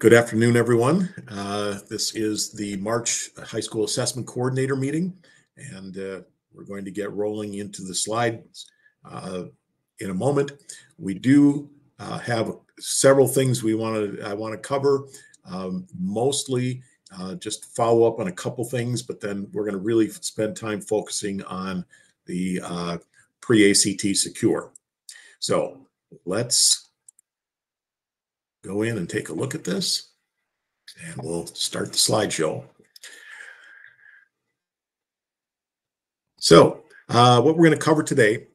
Good afternoon, everyone. Uh, this is the March High School Assessment Coordinator meeting, and uh, we're going to get rolling into the slides uh, in a moment. We do uh, have several things we want to I want to cover. Um, mostly uh, just follow up on a couple things, but then we're going to really spend time focusing on the uh, pre-ACT secure. So let's go in and take a look at this and we'll start the slideshow. So uh, what we're going to cover today,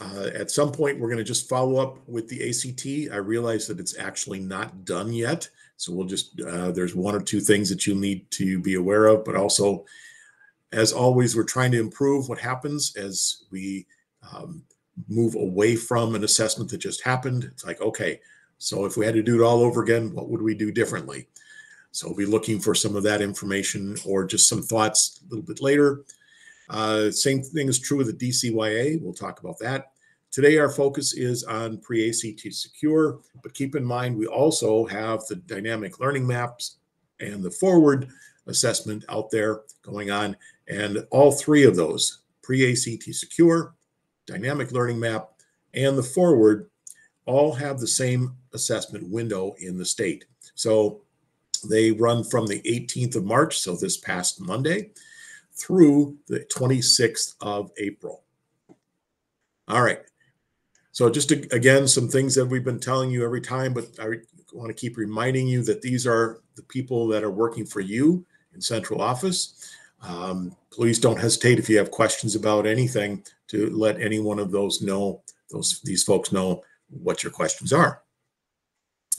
uh, at some point, we're going to just follow up with the ACT. I realize that it's actually not done yet. So we'll just, uh, there's one or two things that you need to be aware of, but also, as always, we're trying to improve what happens as we um, move away from an assessment that just happened. It's like, okay, so if we had to do it all over again, what would we do differently? So we'll be looking for some of that information or just some thoughts a little bit later. Uh, same thing is true with the DCYA. We'll talk about that. Today, our focus is on pre-ACT secure, but keep in mind we also have the dynamic learning maps and the forward assessment out there going on. And all three of those, pre-ACT secure, dynamic learning map, and the forward all have the same assessment window in the state. So they run from the 18th of March, so this past Monday, through the 26th of April. All right. So just to, again, some things that we've been telling you every time, but I want to keep reminding you that these are the people that are working for you in central office. Um, please don't hesitate if you have questions about anything to let any one of those know, those these folks know what your questions are.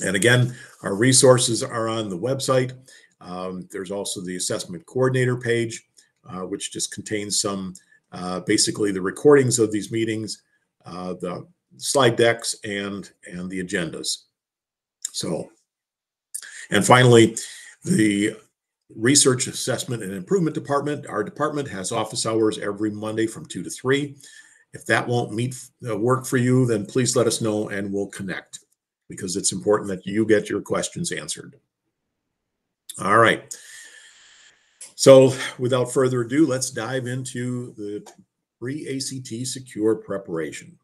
And again, our resources are on the website. Um, there's also the assessment coordinator page, uh, which just contains some uh, basically the recordings of these meetings, uh, the slide decks, and and the agendas. So, and finally, the research assessment and improvement department. Our department has office hours every Monday from two to three. If that won't meet uh, work for you, then please let us know and we'll connect because it's important that you get your questions answered. All right. So without further ado, let's dive into the pre-ACT secure preparation.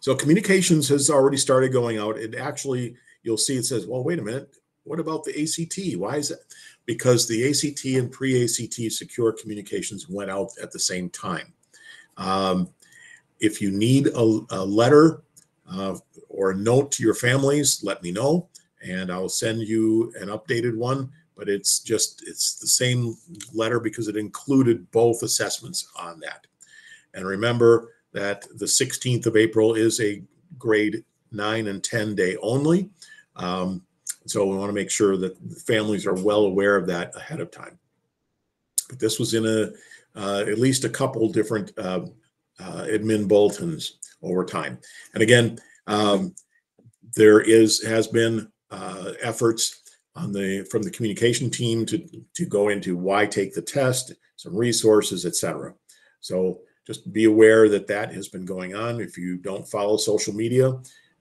So communications has already started going out. It actually, you'll see it says, well, wait a minute, what about the ACT? Why is it? Because the ACT and pre-ACT secure communications went out at the same time. Um, if you need a, a letter uh, or a note to your families, let me know, and I'll send you an updated one. But it's just it's the same letter because it included both assessments on that. And remember that the 16th of April is a grade nine and 10 day only. Um, so we want to make sure that families are well aware of that ahead of time. But this was in a uh, at least a couple different uh, uh, admin bulletins over time. And again, um, there is has been uh, efforts on the from the communication team to to go into why take the test, some resources, etc. So just be aware that that has been going on. If you don't follow social media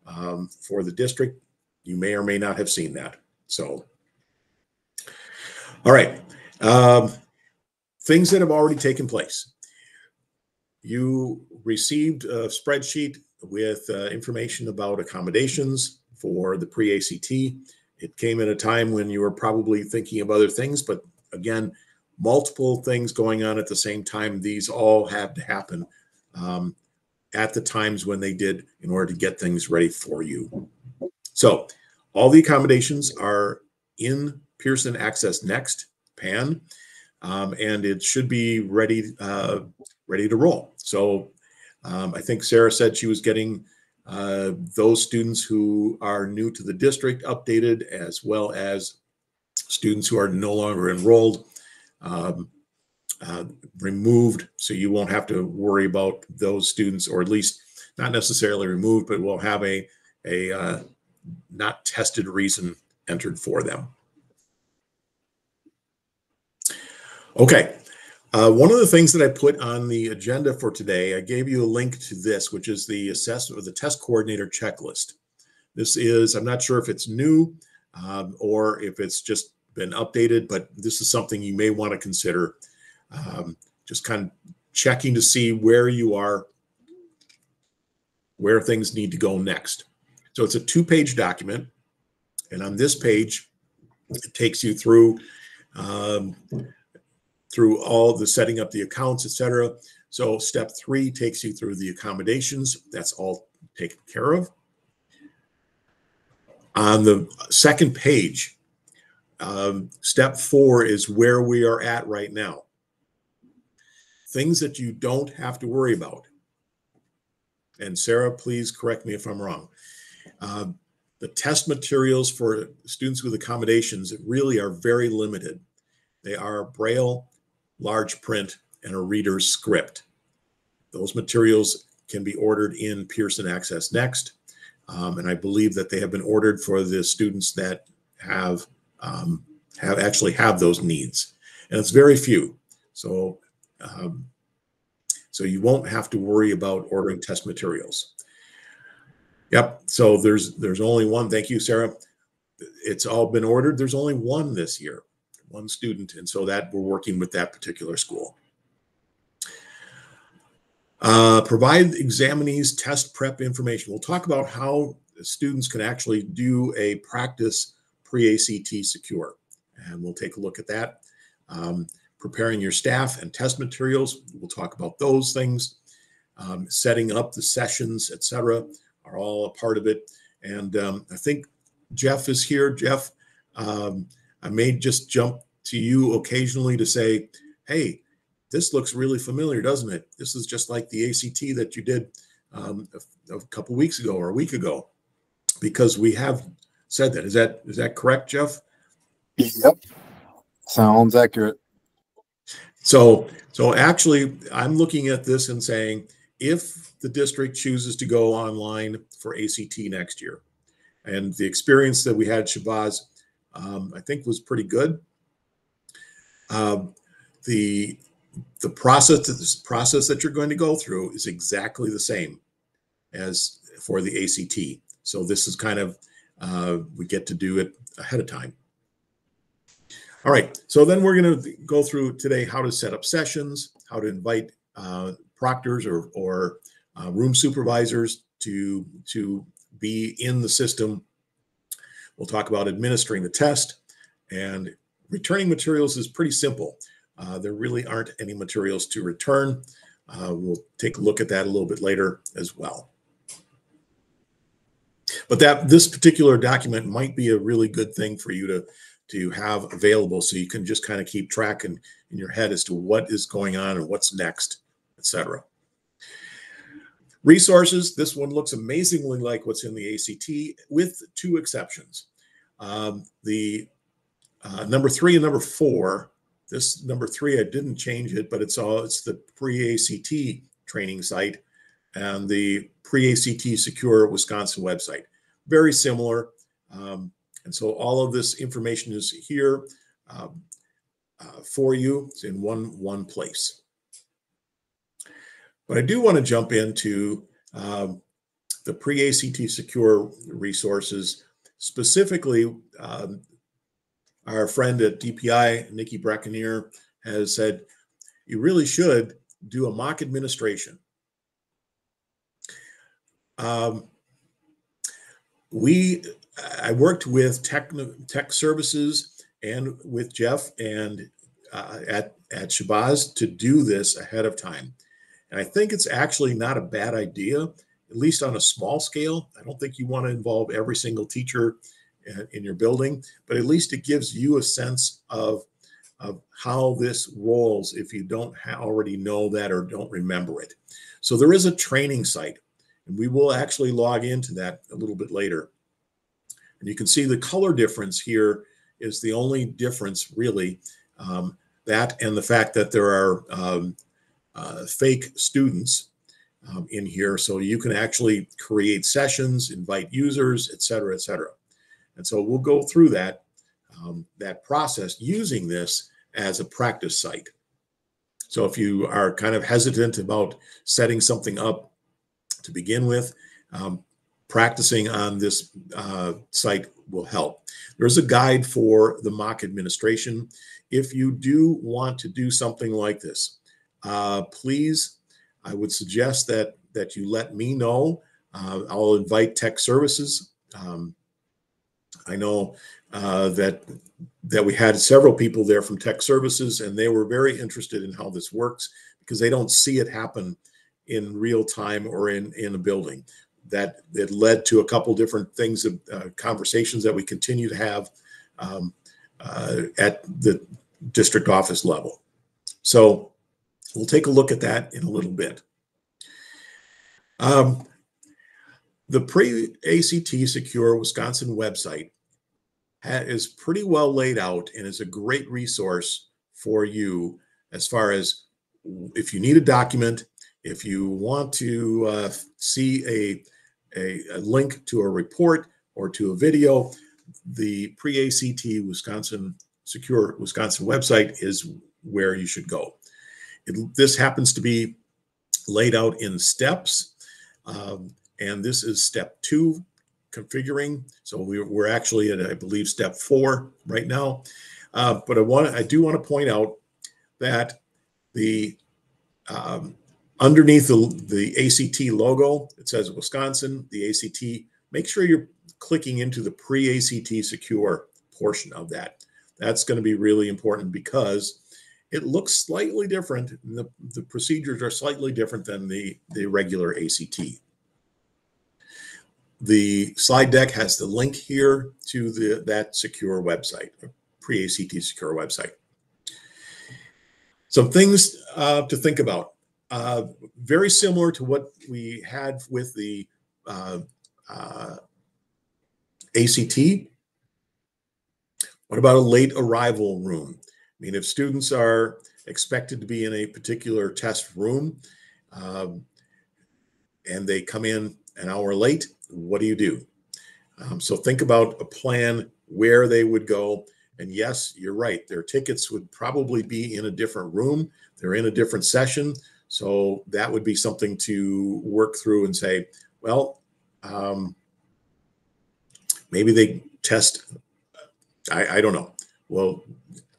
um, for the district, you may or may not have seen that. So, all right. Um, things that have already taken place. You received a spreadsheet with uh, information about accommodations for the pre ACT. It came at a time when you were probably thinking of other things, but again, multiple things going on at the same time. These all had to happen um, at the times when they did in order to get things ready for you. So all the accommodations are in Pearson Access Next PAN, um, and it should be ready uh, ready to roll. So um, I think Sarah said she was getting uh, those students who are new to the district updated, as well as students who are no longer enrolled um, uh, removed. So you won't have to worry about those students, or at least not necessarily removed, but we'll have a a uh, not tested reason entered for them. Okay. Uh, one of the things that I put on the agenda for today, I gave you a link to this, which is the assessment or the test coordinator checklist. This is, I'm not sure if it's new um, or if it's just been updated, but this is something you may want to consider. Um, just kind of checking to see where you are, where things need to go next. So it's a two page document. And on this page, it takes you through um, through all the setting up the accounts, etc. So step three takes you through the accommodations. That's all taken care of. On the second page, um, step four is where we are at right now. Things that you don't have to worry about. And Sarah, please correct me if I'm wrong. Uh, the test materials for students with accommodations really are very limited. They are Braille, large print, and a reader's script. Those materials can be ordered in Pearson Access Next. Um, and I believe that they have been ordered for the students that have um, have actually have those needs, and it's very few. So um, so you won't have to worry about ordering test materials. Yep. So there's there's only one. Thank you, Sarah. It's all been ordered. There's only one this year, one student, and so that we're working with that particular school. Uh, provide examinees test prep information. We'll talk about how students can actually do a practice pre-ACT secure, and we'll take a look at that. Um, preparing your staff and test materials. We'll talk about those things. Um, setting up the sessions, etc are all a part of it. And um, I think Jeff is here. Jeff, um, I may just jump to you occasionally to say, hey, this looks really familiar, doesn't it? This is just like the ACT that you did um, a, a, couple weeks ago or a week ago, because we have said that. Is that is that correct, Jeff? Yep, sounds accurate. So so actually, I'm looking at this and saying, if the district chooses to go online for ACT next year. And the experience that we had at Shabazz, um, I think, was pretty good. Um, the the process this process that you're going to go through is exactly the same as for the ACT. So this is kind of uh, we get to do it ahead of time. All right, so then we're going to go through today how to set up sessions, how to invite uh, proctors or, or uh, room supervisors to, to be in the system. We'll talk about administering the test and returning materials is pretty simple. Uh, there really aren't any materials to return. Uh, we'll take a look at that a little bit later as well. But that this particular document might be a really good thing for you to, to have available so you can just kind of keep track in, in your head as to what is going on and what's next etc. Resources, this one looks amazingly like what's in the ACT with two exceptions. Um, the uh, number three and number four, this number three, I didn't change it, but it's all, it's the pre-ACT training site and the pre-ACT secure Wisconsin website. Very similar. Um, and so all of this information is here um, uh, for you. It's in one, one place. But I do want to jump into um, the pre-ACT secure resources, specifically um, our friend at DPI, Nikki Brackenier, has said you really should do a mock administration. Um, we, I worked with tech, tech services and with Jeff and uh, at, at Shabazz to do this ahead of time. And I think it's actually not a bad idea, at least on a small scale. I don't think you want to involve every single teacher in your building, but at least it gives you a sense of, of how this rolls if you don't already know that or don't remember it. So there is a training site, and we will actually log into that a little bit later. And you can see the color difference here is the only difference really. Um, that and the fact that there are um, uh, fake students um, in here. So you can actually create sessions, invite users, et cetera, et cetera. And so we'll go through that, um, that process using this as a practice site. So if you are kind of hesitant about setting something up to begin with, um, practicing on this uh, site will help. There's a guide for the mock administration. If you do want to do something like this, uh, please, I would suggest that that you let me know. Uh, I'll invite tech services. Um, I know uh, that that we had several people there from tech services, and they were very interested in how this works because they don't see it happen in real time or in in a building. That it led to a couple different things, uh, conversations that we continue to have um, uh, at the district office level. So we'll take a look at that in a little bit. Um, the pre-ACT Secure Wisconsin website is pretty well laid out and is a great resource for you as far as if you need a document, if you want to uh, see a, a, a, link to a report or to a video, the pre-ACT Wisconsin Secure Wisconsin website is where you should go. It, this happens to be laid out in steps. Um, and this is step two, configuring. So we're, we're actually at, I believe, step four right now. Uh, but I want I do want to point out that the um, underneath the, the ACT logo, it says Wisconsin, the ACT. Make sure you're clicking into the pre-ACT secure portion of that. That's going to be really important because it looks slightly different. The, the procedures are slightly different than the, the regular ACT. The slide deck has the link here to the that secure website, pre-ACT secure website. Some things uh, to think about. Uh, very similar to what we had with the uh, uh ACT. What about a late arrival room? I mean, if students are expected to be in a particular test room um, and they come in an hour late, what do you do? Um, so think about a plan where they would go. And yes, you're right. Their tickets would probably be in a different room. They're in a different session. So that would be something to work through and say, well, um, maybe they test. I, I don't know. Well,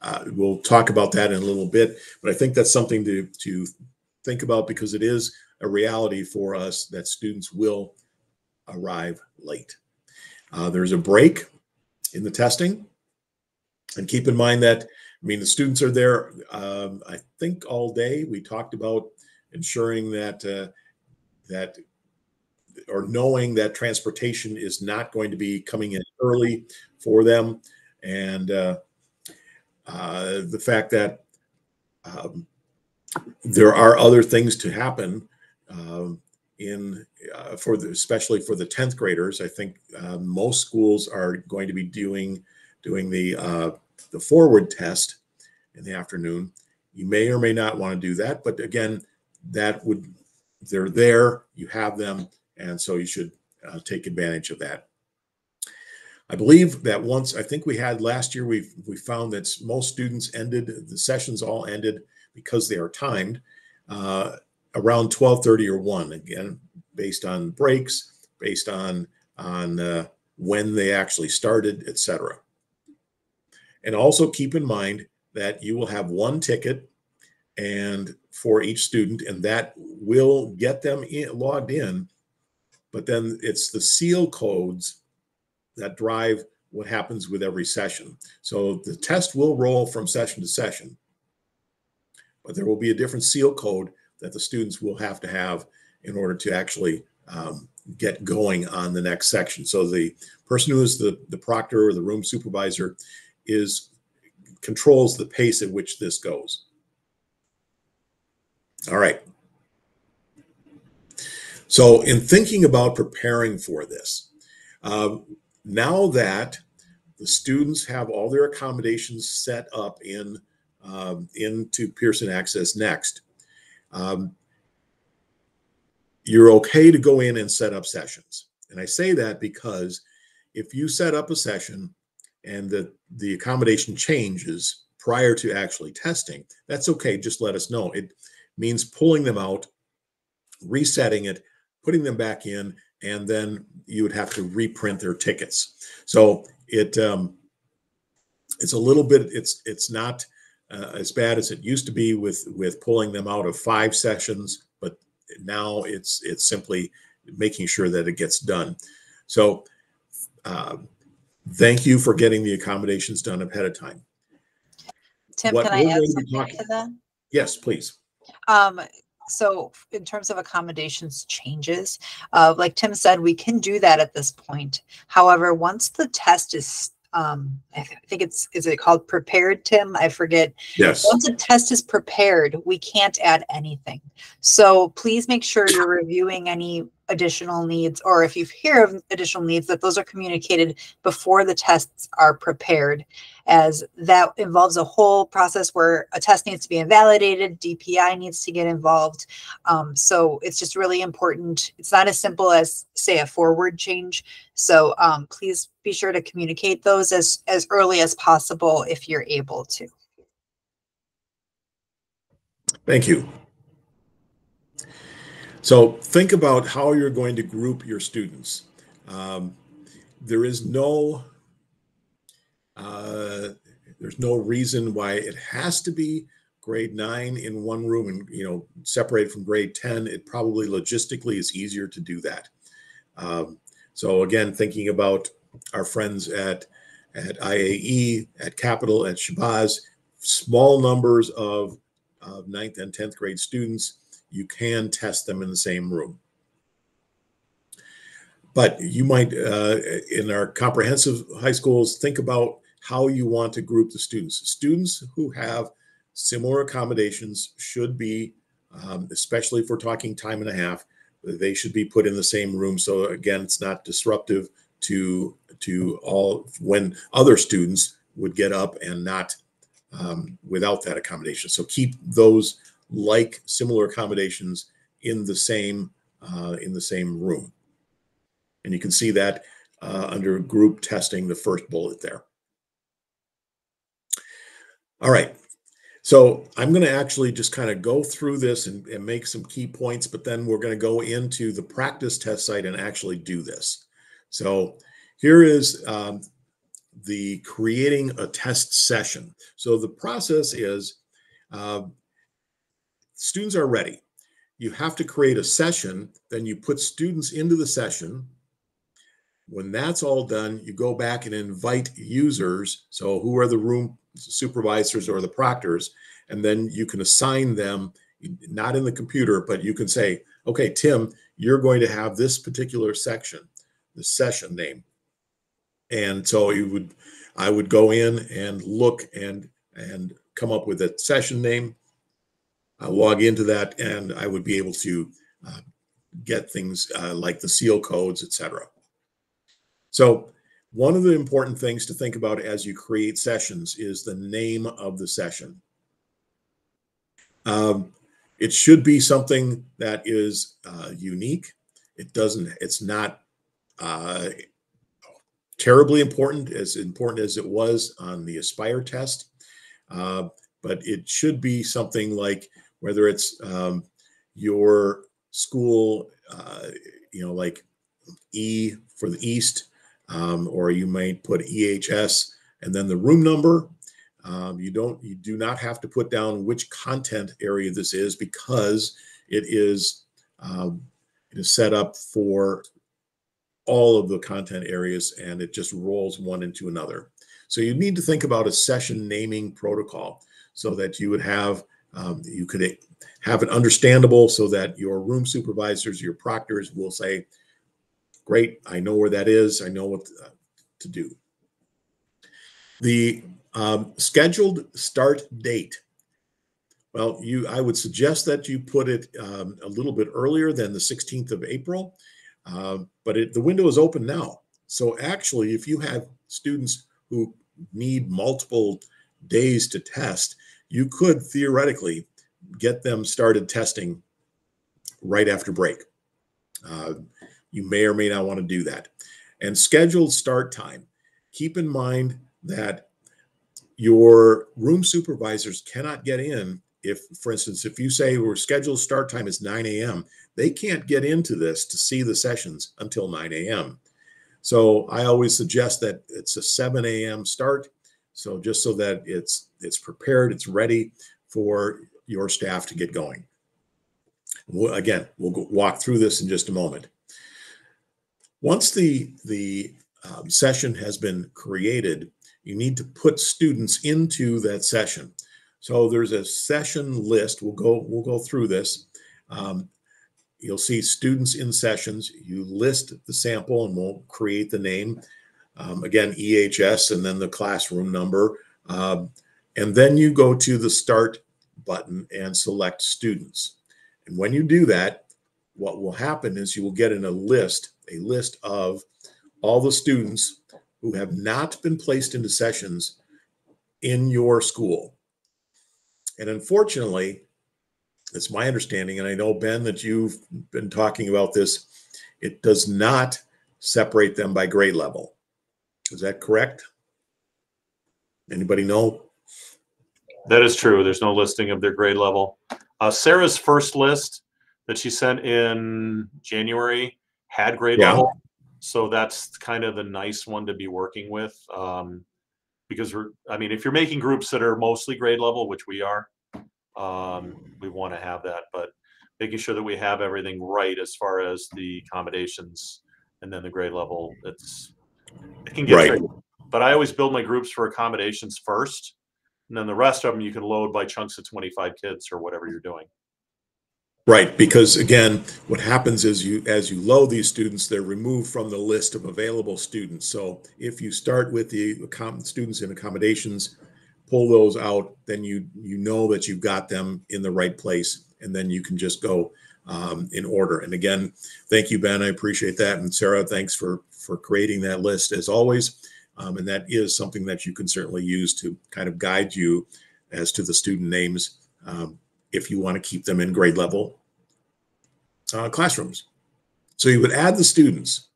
uh, we'll talk about that in a little bit, but I think that's something to to think about because it is a reality for us that students will arrive late. Uh, there's a break in the testing. And keep in mind that, I mean, the students are there, um, I think, all day. We talked about ensuring that, uh, that, or knowing that transportation is not going to be coming in early for them. And uh, uh, the fact that um, there are other things to happen um, in uh, for the especially for the 10th graders i think uh, most schools are going to be doing doing the uh, the forward test in the afternoon. You may or may not want to do that but again that would they're there you have them and so you should uh, take advantage of that i believe that once i think we had last year we we found that most students ended the sessions all ended because they are timed uh, around 12:30 or 1 again based on breaks based on on uh, when they actually started etc and also keep in mind that you will have one ticket and for each student and that will get them in, logged in but then it's the seal codes that drive what happens with every session so the test will roll from session to session but there will be a different seal code that the students will have to have in order to actually um, get going on the next section. So the person who is the, the proctor or the room supervisor is controls the pace at which this goes. All right. So in thinking about preparing for this, uh, now that the students have all their accommodations set up in um, into Pearson Access Next, um, you're okay to go in and set up sessions. And I say that because if you set up a session and the, the accommodation changes prior to actually testing, that's okay. Just let us know. It means pulling them out, resetting it, putting them back in, and then you would have to reprint their tickets. So it um, it's a little bit it's it's not uh, as bad as it used to be with with pulling them out of five sessions, but now it's it's simply making sure that it gets done. So uh, thank you for getting the accommodations done ahead of time. Tim, What can I add going to be something talking- to that? Yes, please. Um, so in terms of accommodations changes, uh, like Tim said, we can do that at this point. However, once the test is, um, I th- think it's, is it called prepared, Tim? I forget. Yes. Once a test is prepared, we can't add anything. So please make sure you're reviewing any additional needs, or if you hear of additional needs, that those are communicated before the tests are prepared, as that involves a whole process where a test needs to be invalidated, DPI needs to get involved. Um, so it's just really important. It's not as simple as, say, a forward change. So um, please be sure to communicate those as as early as possible if you're able to. Thank you. So think about how you're going to group your students. Um, there is no uh, there's no reason why it has to be grade nine in one room and you know separated from grade 10 it probably logistically is easier to do that um, so again thinking about our friends at at iae at capital at shabazz small numbers of of ninth and 10th grade students, you can test them in the same room. But you might, uh, in our comprehensive high schools, think about how you want to group the students. Students who have similar accommodations should be, um, especially if we're talking time and a half, they should be put in the same room. So again, it's not disruptive to to all when other students would get up and not um, without that accommodation. So keep those like similar accommodations in the same uh, in the same room. And you can see that uh, under group testing, the first bullet there. All right. So I'm going to actually just kind of go through this and, and make some key points, but then we're going to go into the practice test site and actually do this. So here is um, the creating a test session. So the process is uh, students are ready. You have to create a session, then you put students into the session. When that's all done, you go back and invite users. So who are the room supervisors or the proctors, and then you can assign them not in the computer, but you can say, okay, Tim, you're going to have this particular section, the session name. And so you would, I would go in and look and and come up with a session name. I log into that, and I would be able to uh, get things uh, like the seal codes, etc. So one of the important things to think about as you create sessions is the name of the session. Um, it should be something that is uh, unique. It doesn't. It's not uh, terribly important, as important as it was on the Aspire test. Uh, but it should be something like whether it's um, your school, uh, you know, like E for the East, um, or you might put EHS and then the room number. Um, you don't, you do not have to put down which content area this is because it is, um, it is set up for all of the content areas and it just rolls one into another. So you need to think about a session naming protocol so that you would have, um, you could have it understandable so that your room supervisors, your proctors will say, great, I know where that is. I know what uh, to do. The um, scheduled start date. Well, you, I would suggest that you put it um, a little bit earlier than the 16th of April. Uh, but it, the window is open now. So actually, if you have students who need multiple days to test, you could theoretically get them started testing right after break. Uh, you may or may not want to do that. And scheduled start time. Keep in mind that your room supervisors cannot get in if, for instance, if you say our scheduled start time is 9 a.m., they can't get into this to see the sessions until 9 a.m. So I always suggest that it's a 7 a.m. start. So just so that it's it's prepared, it's ready for your staff to get going. We'll- again, we'll go, walk through this in just a moment. Once the the um, session has been created, you need to put students into that session. So there's a session list. We'll go we'll go through this. Um, you'll see students in sessions. You list the sample, and we'll create the name. Um, again, EHS, and then the classroom number, um, and then you go to the start button and select students. And when you do that, what will happen is you will get in a list, a list of all the students who have not been placed into sessions in your school. And unfortunately, it's my understanding, and I know, Ben, that you've been talking about this, it does not separate them by grade level. Is that correct? Anybody know? That is true. There's no listing of their grade level. Uh, Sarah's first list that she sent in January had grade Yeah. level. So that's kind of the nice one to be working with. Um, because we're, I mean, if you're making groups that are mostly grade level, which we are, um, we want to have that, but making sure that we have everything right as far as the accommodations and then the grade level, it's, it can get Right. tricky. But I always build my groups for accommodations first. And then the rest of them you can load by chunks of 25 kids or whatever you're doing. Right, because again, what happens is you, as you load these students, they're removed from the list of available students. So if you start with the students in accommodations, pull those out, then you, you know that you've got them in the right place, and then you can just go um, in order. And again, thank you, Ben, I appreciate that. And Sarah, thanks for, for creating that list as always. Um, and that is something that you can certainly use to kind of guide you as to the student names. Um, if you want to keep them in grade level uh, classrooms. So you would add the students.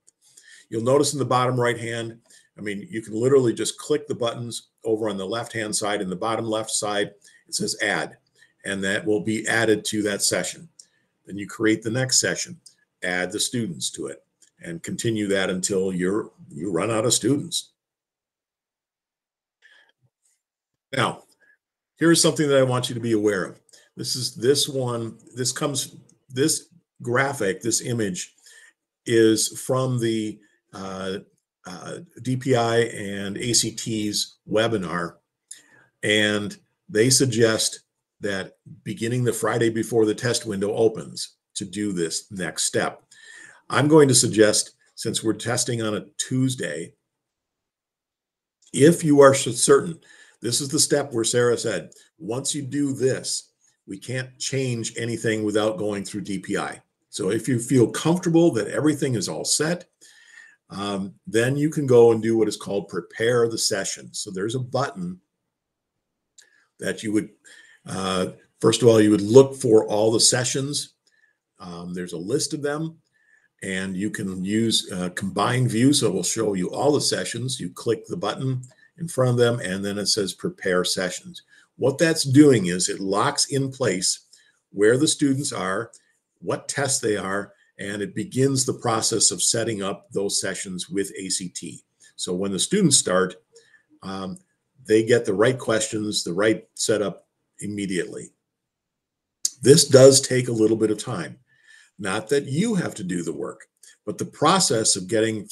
You'll notice in the bottom right hand, I mean, you can literally just click the buttons over on the left hand side. In the bottom left side, it says add, and that will be added to that session. Then you create the next session, add the students to it, and continue that until you're you run out of students. Now, here's something that I want you to be aware of. This is this one, this comes, this graphic, this image is from the uh, uh, DPI and ACT's webinar. And they suggest that beginning the Friday before the test window opens to do this next step. I'm going to suggest, since we're testing on a Tuesday, if you are certain, this is the step where Sarah said, once you do this, we can't change anything without going through DPI. So if you feel comfortable that everything is all set, um, then you can go and do what is called prepare the session. So there's a button that you would, uh, first of all, you would look for all the sessions. Um, there's a list of them and you can use uh, combined view. So it will show you all the sessions. You click the button in front of them and then it says prepare sessions. What that's doing is it locks in place where the students are, what tests they are, and it begins the process of setting up those sessions with ACT. So when the students start, um, they get the right questions, the right setup immediately. This does take a little bit of time. Not that you have to do the work, but the process of getting,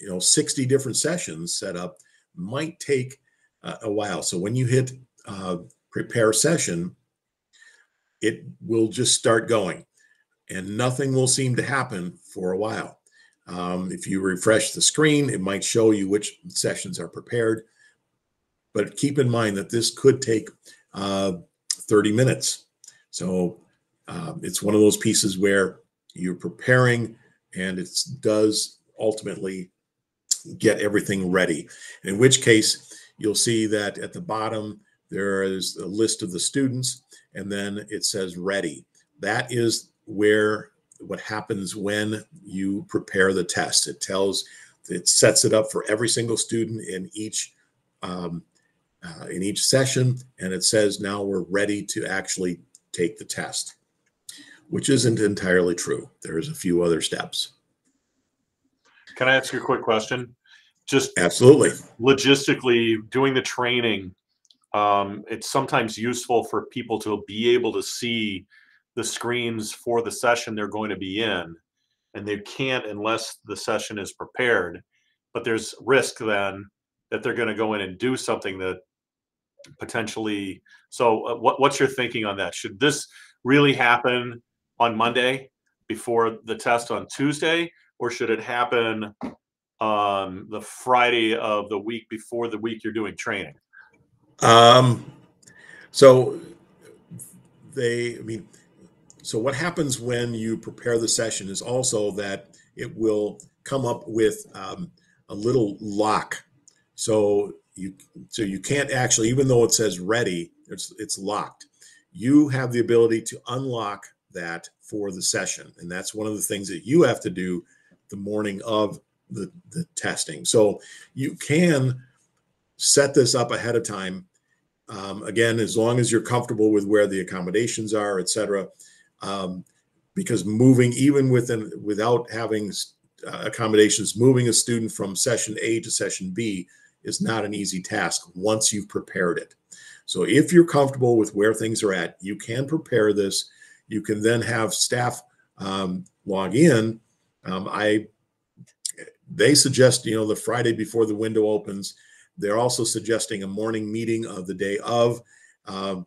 you know, 60 different sessions set up might take uh, a while. So when you hit uh, prepare session, it will just start going and nothing will seem to happen for a while. Um, if you refresh the screen, it might show you which sessions are prepared. But keep in mind that this could take uh, 30 minutes. So um, it's one of those pieces where you're preparing and it does ultimately get everything ready. In which case, you'll see that at the bottom, there is a list of the students, and then it says ready. That is where what happens when you prepare the test. It tells, it sets it up for every single student in each um, uh, in each session, and it says now we're ready to actually take the test. which isn't entirely true. There's a few other steps. Can I ask you a quick question? Just Absolutely. logistically doing the training um, it's sometimes useful for people to be able to see the screens for the session they're going to be in and they can't unless the session is prepared but there's risk then that they're going to go in and do something that potentially so uh, what, what's your thinking on that should this really happen on monday before the test on tuesday or should it happen um, the friday of the week before the week you're doing training Um, so they, I mean, so what happens when you prepare the session is also that it will come up with um, a little lock. So you, so you can't actually, even though it says ready, it's it's locked. You have the ability to unlock that for the session, and that's one of the things that you have to do the morning of the the testing. So you can set this up ahead of time. Um, again, as long as you're comfortable with where the accommodations are, et cetera. Um, because moving, even within without having uh, accommodations, moving a student from session A to session B is not an easy task once you've prepared it. So if you're comfortable with where things are at, you can prepare this. You can then have staff um, log in. Um, I they suggest you know the Friday before the window opens they're also suggesting a morning meeting of the day of. Um,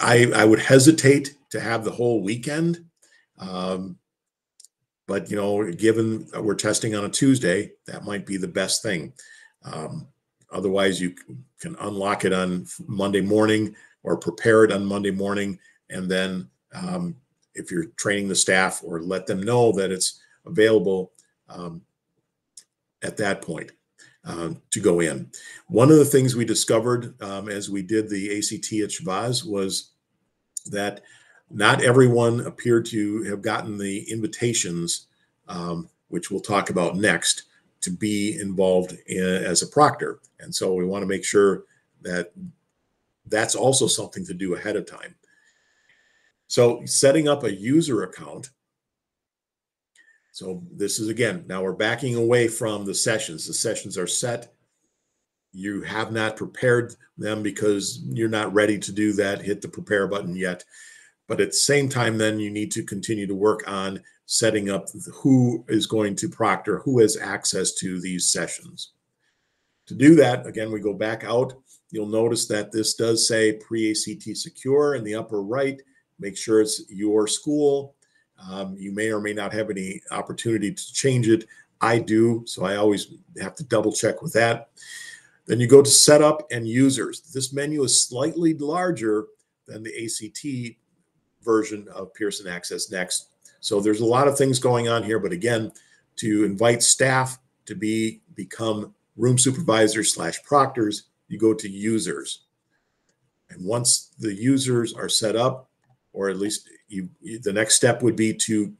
I, I would hesitate to have the whole weekend. Um, but, you know, given we're testing on a Tuesday, that might be the best thing. Um, otherwise, you can unlock it on Monday morning or prepare it on Monday morning. And then um, if you're training the staff or let them know that it's available um, at that point um, to go in. One of the things we discovered um, as we did the ACT at was that not everyone appeared to have gotten the invitations, um, which we'll talk about next, to be involved in, as a proctor. And so we want to make sure that that's also something to do ahead of time. So setting up a user account so this is again, now we're backing away from the sessions. The sessions are set. You have not prepared them because you're not ready to do that. Hit the prepare button yet. But at the same time, then you need to continue to work on setting up who is going to proctor, who has access to these sessions. To do that, again, we go back out. You'll notice that this does say pre-ACT secure in the upper right. Make sure it's your school um, you may or may not have any opportunity to change it. I do, so I always have to double check with that. Then you go to setup and users. This menu is slightly larger than the ACT version of Pearson Access Next. So there's a lot of things going on here, but again, to invite staff to be become room supervisors slash proctors, you go to users. And once the users are set up, or at least you, the next step would be to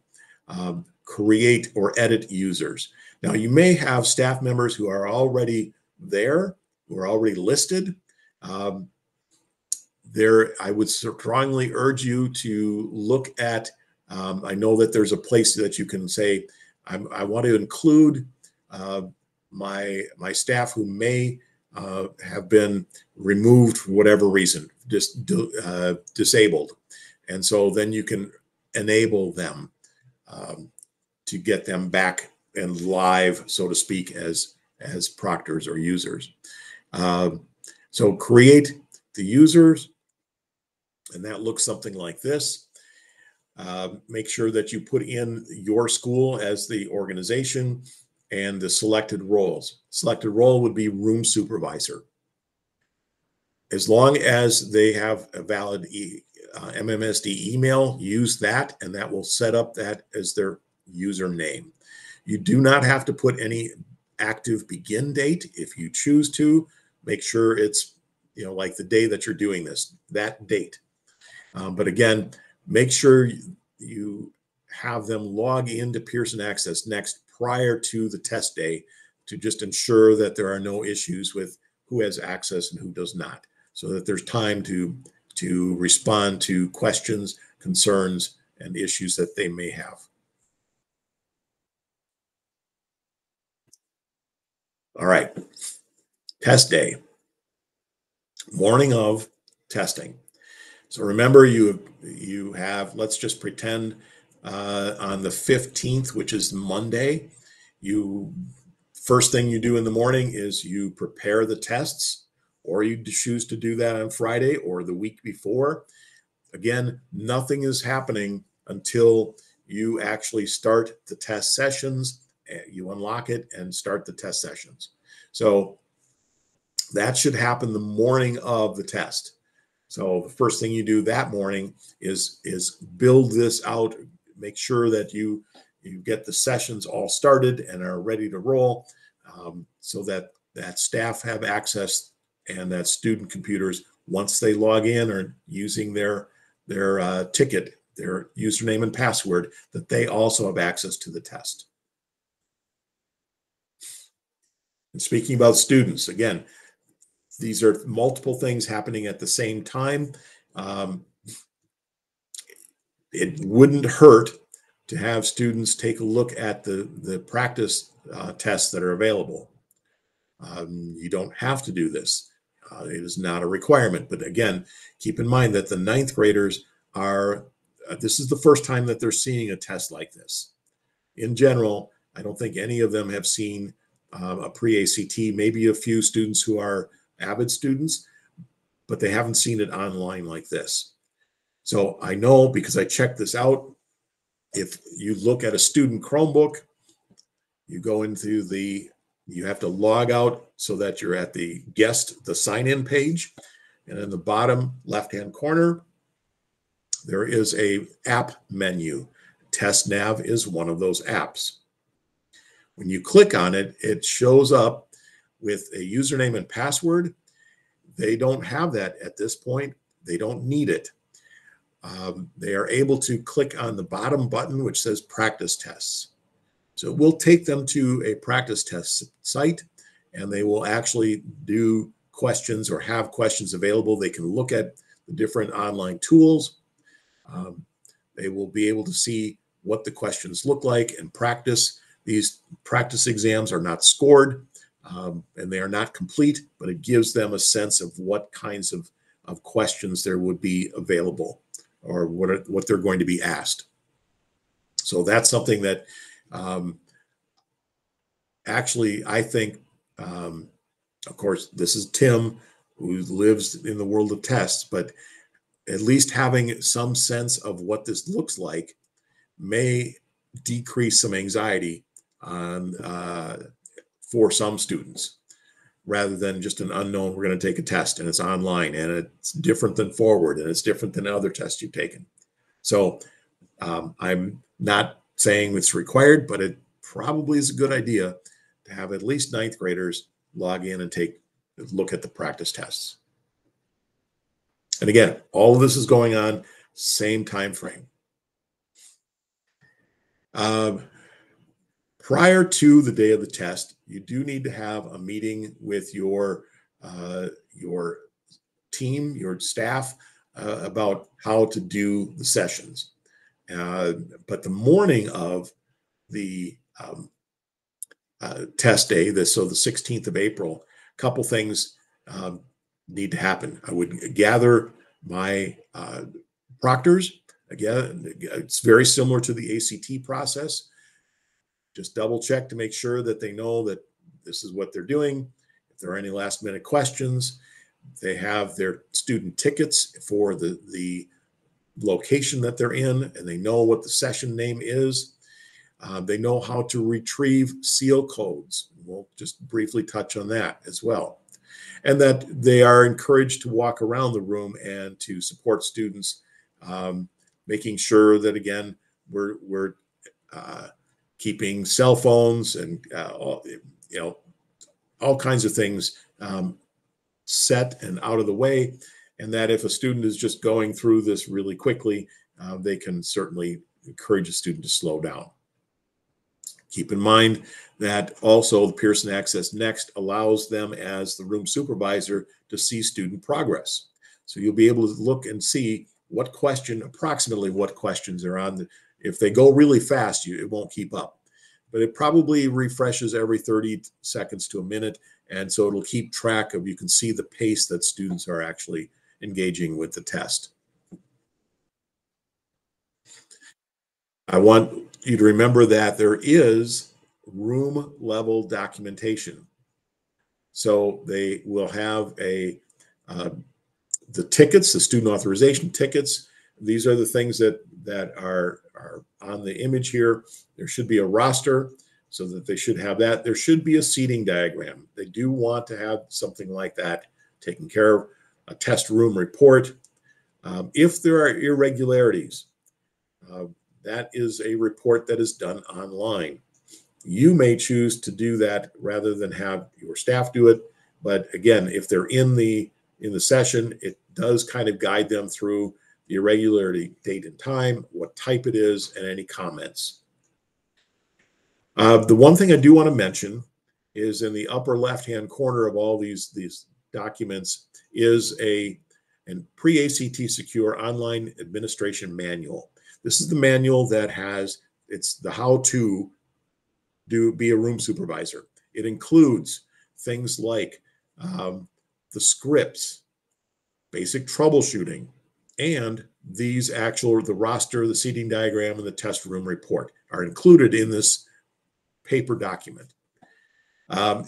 um, create or edit users. Now, you may have staff members who are already there, who are already listed. Um, there, I would strongly urge you to look at. Um, I know that there's a place that you can say, i want to include uh, my my staff who may uh, have been removed for whatever reason, just uh, disabled. And so then you can enable them um, to get them back and live, so to speak, as as proctors or users. Um, so create the users, and that looks something like this. Uh, make sure that you put in your school as the organization and the selected roles. Selected role would be room supervisor. As long as they have a valid e uh, MMSD email, use that, and that will set up that as their username. You do not have to put any active begin date if you choose to. Make sure it's you know like the day that you're doing this, that date. Um, but again, make sure you have them log into Pearson Access Next prior to the test day to just ensure that there are no issues with who has access and who does not, so that there's time to to respond to questions concerns and issues that they may have. All right, test day, morning of testing. So remember, you you have. Let's just pretend uh, on the fifteenth, which is Monday, you first thing you do in the morning is you prepare the tests, or you choose to do that on Friday or the week before. Again, nothing is happening until you actually start the test sessions you unlock it and start the test sessions. So that should happen the morning of the test. So the first thing you do that morning is is build this out, make sure that you you get the sessions all started and are ready to roll, um, so that that staff have access and that student computers once they log in or using their their uh, ticket, their username and password, that they also have access to the test. And speaking about students, again, these are multiple things happening at the same time. Um, it wouldn't hurt to have students take a look at the, the practice uh, tests that are available. Um, you don't have to do this. Uh, it is not a requirement. But again, keep in mind that the ninth graders are, uh, this is the first time that they're seeing a test like this. In general, I don't think any of them have seen um, a pre-ACT, maybe a few students who are avid students, but they haven't seen it online like this. So I know because I checked this out, if you look at a student Chromebook, you go into the, you have to log out so that you're at the guest, the sign in page. And in the bottom left-hand corner, there is a app menu. TestNav is one of those apps. When you click on it, it shows up with a username and password. They don't have that at this point. They don't need it. Um, they are able to click on the bottom button, which says practice tests. So we'll take them to a practice test site and they will actually do questions or have questions available. They can look at the different online tools. Um, they will be able to see what the questions look like and practice. These practice exams are not scored um, and they are not complete, but it gives them a sense of what kinds of, of questions there would be available or what, are, what they're going to be asked. So that's something that um, actually I think, um, of course, this is Tim who lives in the world of tests, but at least having some sense of what this looks like may decrease some anxiety on uh, for some students rather than just an unknown we're going to take a test and it's online and it's different than forward and it's different than other tests you've taken. So um, i'm not saying it's required but it probably is a good idea to have at least ninth graders log in and take a look at the practice tests. And again all of this is going on same time frame. Um, prior to the day of the test, you do need to have a meeting with your uh, your team, your staff, uh, about how to do the sessions. Uh, but the morning of the um, uh, test day, this so the 16th of April, a couple things um, need to happen. I would gather my uh, proctors. Again, it's very similar to the ACT process just double check to make sure that they know that this is what they're doing. If there are any last minute questions, they have their student tickets for the, the location that they're in and they know what the session name is. Uh, they know how to retrieve seal codes. We'll just briefly touch on that as well. And that they are encouraged to walk around the room and to support students, um, making sure that, again, we're, we're uh, keeping cell phones and uh, all, you know all kinds of things um, set and out of the way and that if a student is just going through this really quickly uh, they can certainly encourage a student to slow down keep in mind that also the pearson access next allows them as the room supervisor to see student progress so you'll be able to look and see what question, approximately what questions are on. The, if they go really fast, you it won't keep up. But it probably refreshes every 30 seconds to a minute. And so it'll keep track of, you can see the pace that students are actually engaging with the test. I want you to remember that there is room level documentation. So they will have a uh, the tickets, the student authorization tickets. These are the things that that are are on the image here. There should be a roster so that they should have that. There should be a seating diagram. They do want to have something like that taken care of. A test room report. Um, if there are irregularities, uh, that is a report that is done online. You may choose to do that rather than have your staff do it. But again, if they're in the in the session, it does kind of guide them through the irregularity date and time, what type it is, and any comments. Uh, the one thing I do want to mention is in the upper left-hand corner of all these these documents is a and pre-ACT secure online administration manual. This is the manual that has it's the how to do be a room supervisor. It includes things like um, the scripts, basic troubleshooting, and these actual the roster, the seating diagram, and the test room report are included in this paper document. Um,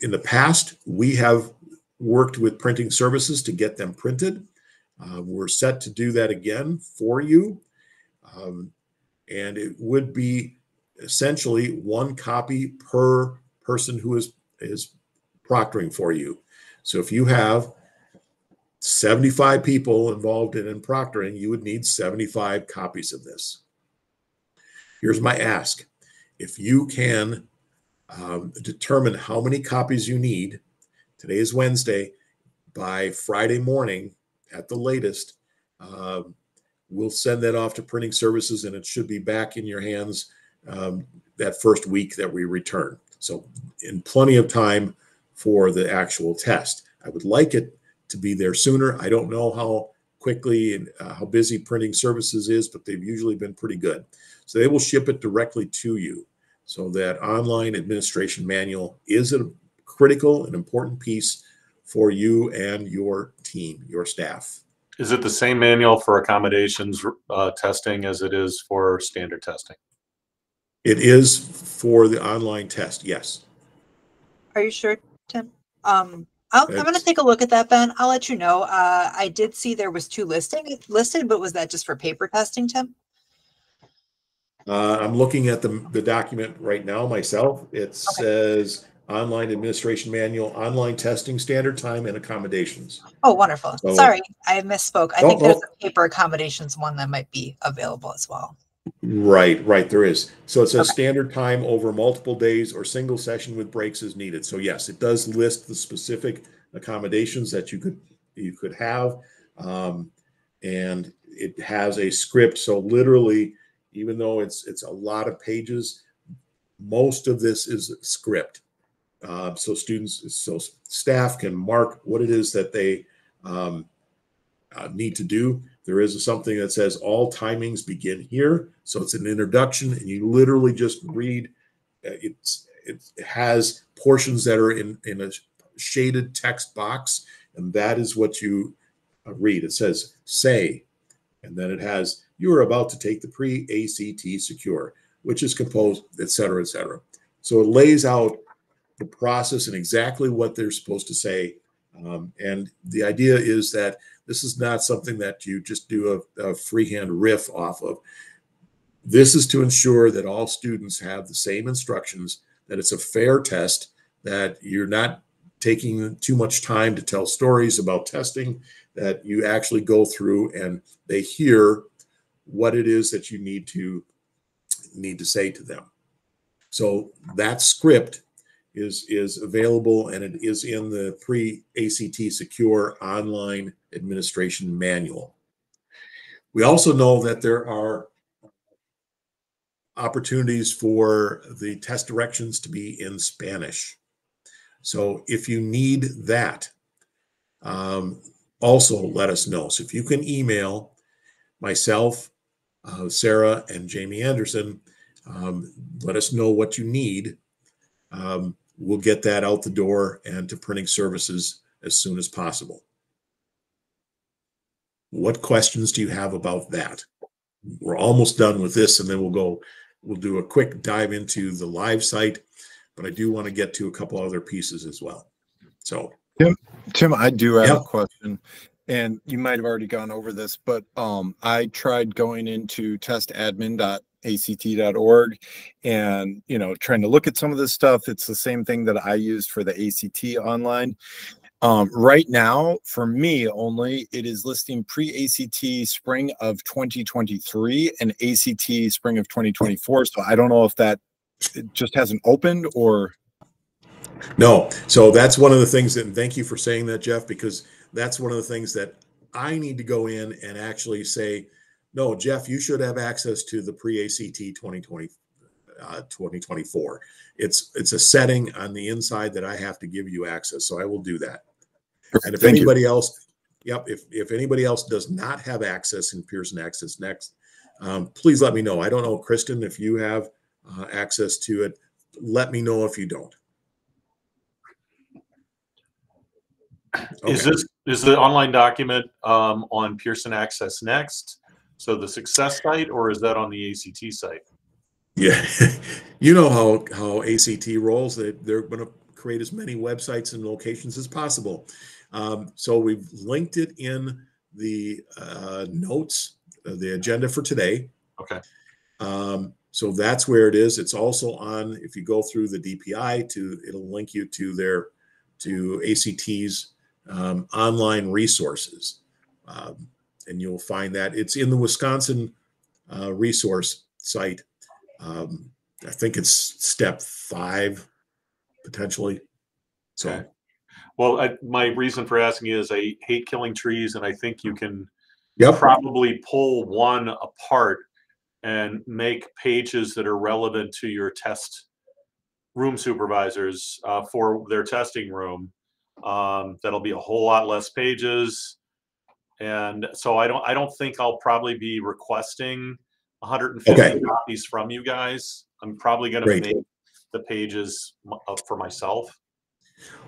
in the past, we have worked with printing services to get them printed. Uh, we're set to do that again for you. Um, and it would be essentially one copy per person who is, is proctoring for you. So if you have 75 people involved in, in proctoring, you would need 75 copies of this. Here's my ask. If you can um, determine how many copies you need, today is Wednesday, by Friday morning at the latest, um, we'll send that off to printing services and it should be back in your hands um, that first week that we return. So, in plenty of time for the actual test. I would like it to be there sooner. I don't know how quickly and uh, how busy printing services is, but they've usually been pretty good. So they will ship it directly to you. So that online administration manual is a critical and important piece for you and your team, your staff. Is it the same manual for accommodations uh, testing as it is for standard testing? It is for the online test, yes. Are you sure, Tim? Um, I'll, I'm gonna take a look at that, Ben. I'll let you know. Uh, I did see there was two listing listed, but was that just for paper testing, Tim? Uh, I'm looking at the, the document right now myself. It says online administration manual, online testing, standard time and accommodations. Oh, wonderful. So- Sorry, I misspoke. I No, think there's no. a paper accommodations one that might be available as well. Right, right, there is. So it says Okay. standard time over multiple days or single session with breaks as needed. So yes, it does list the specific accommodations that you could, you could have. Um, and it has a script. So literally, even though it's, it's a lot of pages, most of this is script. Uh, so students, so staff can mark what it is that they um, uh, need to do. There is something that says all timings begin here. So it's an introduction, and you literally just read. uh, It's it has portions that are in in a shaded text box, and that is what you uh, read. It says say, and then it has you are about to take the pre ACT secure, which is composed, et cetera, et cetera. So it lays out the process and exactly what they're supposed to say. Um, and the idea is that this is not something that you just do a, a freehand riff off of. This is to ensure that all students have the same instructions, that it's a fair test, that you're not taking too much time to tell stories about testing, that you actually go through and they hear what it is that you need to need to say to them. So that script is is available and it is in the pre-ACT secure online administration manual. We also know that there are opportunities for the test directions to be in Spanish. So if you need that, um, also let us know. So if you can email myself, uh, Sarah, and Jamie Anderson. Um, let us know what you need. Um, we'll get that out the door and to printing services as soon as possible. What questions do you have about that? We're almost done with this, and then we'll go. We'll do a quick dive into the live site, but I do want to get to a couple other pieces as well. So, Tim, I do have Yeah. a question. And you might have already gone over this, but um, I tried going into testadmin.act.org and you know trying to look at some of this stuff. It's the same thing that I used for the ACT online. Um, right now, for me only, it is listing pre-ACT spring of 2023 and ACT spring of 2024. So I don't know if that just hasn't opened or No. So that's one of the things that, and thank you for saying that, Jeff, because that's one of the things that I need to go in and actually say, no, Jeff, you should have access to the pre-ACT 2020, uh, 2024. It's it's a setting on the inside that I have to give you access. So I will do that. And if Thank you. anybody else, yep, if if anybody else does not have access in Pearson Access Next, um, please let me know. I don't know, Kristen, if you have uh, access to it. Let me know if you don't. Is this, is the online document um, on Pearson Access Next? So the success site, or is that on the ACT site? Yeah, you know how how ACT rolls. They they're going to create as many websites and locations as possible. Um, so we've linked it in the uh, notes, uh, the agenda for today. Okay. Um, so that's where it is. It's also on. If you go through the DPI, to it'll link you to their to ACT's um, online resources, um, and you'll find that it's in the Wisconsin uh, resource site. Um, I think it's step five, potentially. So, Okay. Well, I, my reason for asking is I hate killing trees, and I think you can yep, probably pull one apart and make pages that are relevant to your test room supervisors uh, for their testing room. Um, that'll be a whole lot less pages. And so I don't, I don't think I'll probably be requesting 150 Okay. copies from you guys. I'm probably going to make the pages up for myself.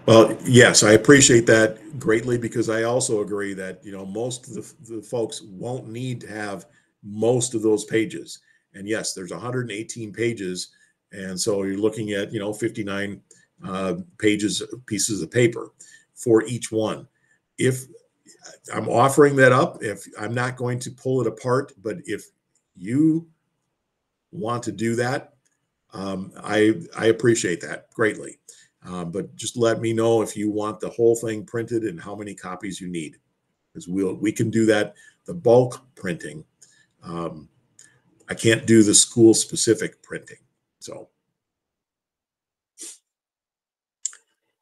Well, yes, I appreciate that greatly because I also agree that, you know, most of the, the folks won't need to have most of those pages. And yes, there's 118 pages. And so you're looking at, you know, 59 uh, pages, of pieces of paper for each one. If I'm offering that up, if I'm not going to pull it apart, but if you want to do that, um, I I appreciate that greatly. Um, but just let me know if you want the whole thing printed and how many copies you need, because we'll we can do that. The bulk printing, um, I can't do the school specific printing. So,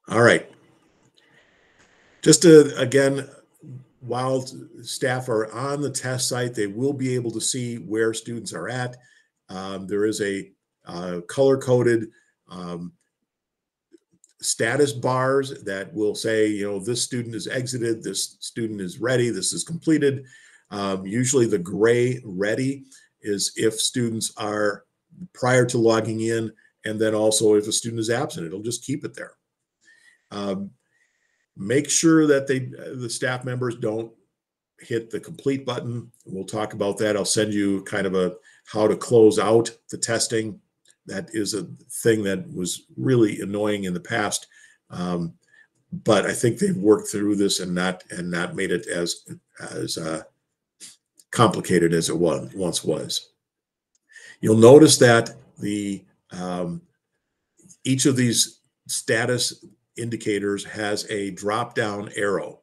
all right. Just to again, while staff are on the test site, they will be able to see where students are at. Um, there is a uh, color coded. Um, status bars that will say, you know, this student is exited, this student is ready, this is completed. Um, usually the gray ready is if students are prior to logging in, and then also if a student is absent, it'll just keep it there. Um, make sure that they, the staff members don't hit the complete button. We'll talk about that. I'll send you kind of a how to close out the testing that is a thing that was really annoying in the past um, but i think they've worked through this and not and not made it as as uh, complicated as it was once was you'll notice that the um, each of these status indicators has a drop down arrow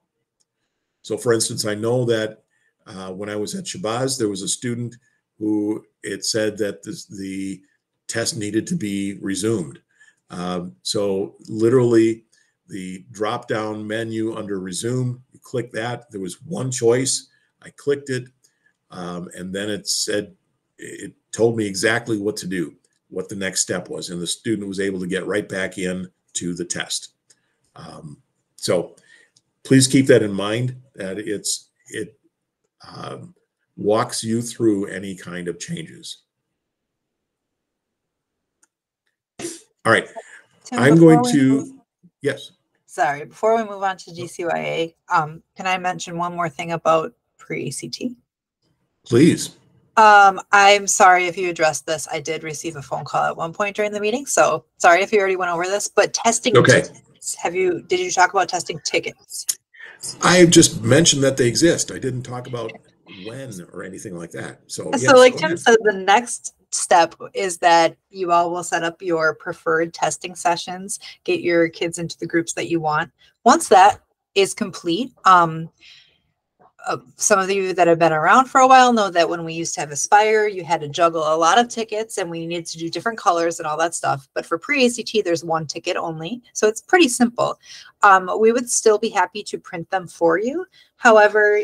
so for instance i know that uh, when i was at shabazz there was a student who it said that this, the test needed to be resumed. Um, so literally the drop down menu under resume, you click that. There was one choice. I clicked it. Um, and then it said, it told me exactly what to do, what the next step was. And the student was able to get right back in to the test. Um, so please keep that in mind that it's, it, um, walks you through any kind of changes. All right, Tim, I'm going to- move- yes, Sorry, before we move on to DCYA, um, can I mention one more thing about pre-ACT? please. Um, I'm sorry if you addressed this. I did receive a phone call at one point during the meeting, so sorry if you already went over this, but testing Okay. Tickets, have you, did you talk about testing tickets? I just mentioned that they exist. I didn't talk about when or anything like that. So, yes, So like Tim ahead. said, the next step is that you all will set up your preferred testing sessions, get your kids into the groups that you want. Once that is complete, um, some of you that have been around for a while know that when we used to have Aspire, you had to juggle a lot of tickets and we needed to do different colors and all that stuff. But for pre-ACT, there's one ticket only. So it's pretty simple. Um, we would still be happy to print them for you. However,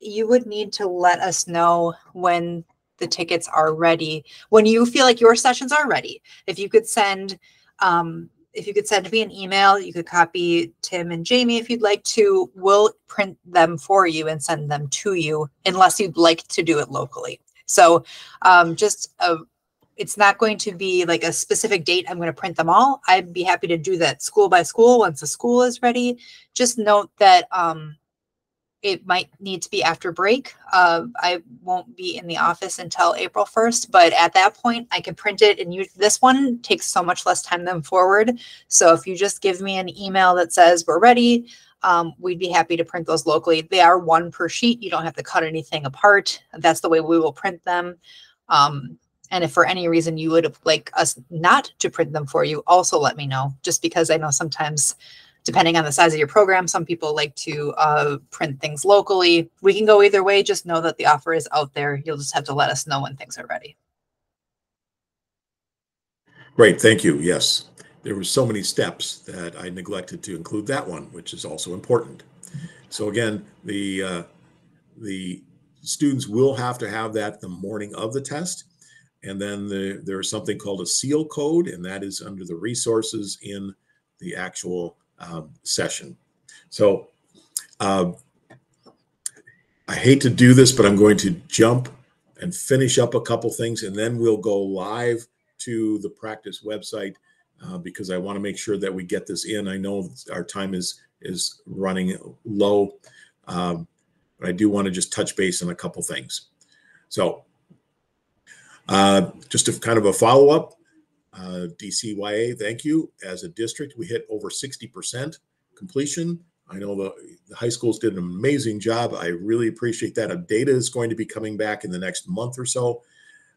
you would need to let us know when the tickets are ready when you feel like your sessions are ready if you could send um, if you could send me an email you could copy tim and jamie if you'd like to. We'll print them for you and send them to you unless you'd like to do it locally. So um, just a, it's not going to be like a specific date i'm going to print them all. I'd be happy to do that school by school once the school is ready. Just note that um, it might need to be after break. Uh, I won't be in the office until April 1st, but at that point I can print it and you, this one takes so much less time than forward. So if you just give me an email that says we're ready, um, we'd be happy to print those locally. They are one per sheet. You don't have to cut anything apart. That's the way we will print them. Um, and if for any reason you would like us not to print them for you, also let me know, just because I know sometimes depending on the size of your program, some people like to uh, print things locally. We can go either way. Just know that the offer is out there. You'll just have to let us know when things are ready. Great, thank you. Yes, there were so many steps that I neglected to include that one, which is also important. So again, the uh, the students will have to have that the morning of the test, and then the, there's something called a seal code, and that is under the resources in the actual um, session. So um, I hate to do this, but I'm going to jump and finish up a couple things, and then we'll go live to the practice website uh, because I want to make sure that we get this in. I know our time is is running low, um, but I do want to just touch base on a couple things. So, uh, just a kind of a follow up. Uh, DCYA, thank you. As a district, we hit over 60% completion. I know the, the high schools did an amazing job. I really appreciate that. Uh, data is going to be coming back in the next month or so.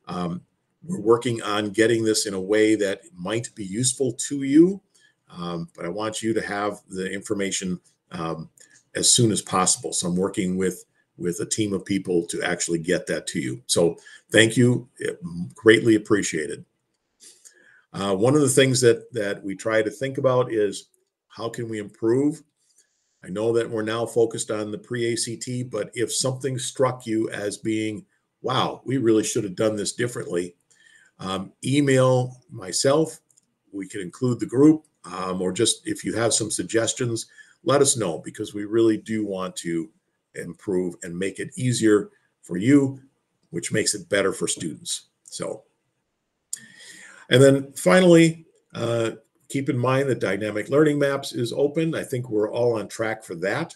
Um, we're working on getting this in a way that might be useful to you, um, but I want you to have the information um, as soon as possible. So I'm working with with a team of people to actually get that to you. So thank you, greatly appreciated. Uh, one of the things that that we try to think about is how can we improve. I know that we're now focused on the pre-ACT, but if something struck you as being, wow, we really should have done this differently, um, email myself. We can include the group, um, or just if you have some suggestions, let us know because we really do want to improve and make it easier for you, which makes it better for students. So, and then finally, uh, keep in mind that Dynamic Learning Maps is open. I think we're all on track for that.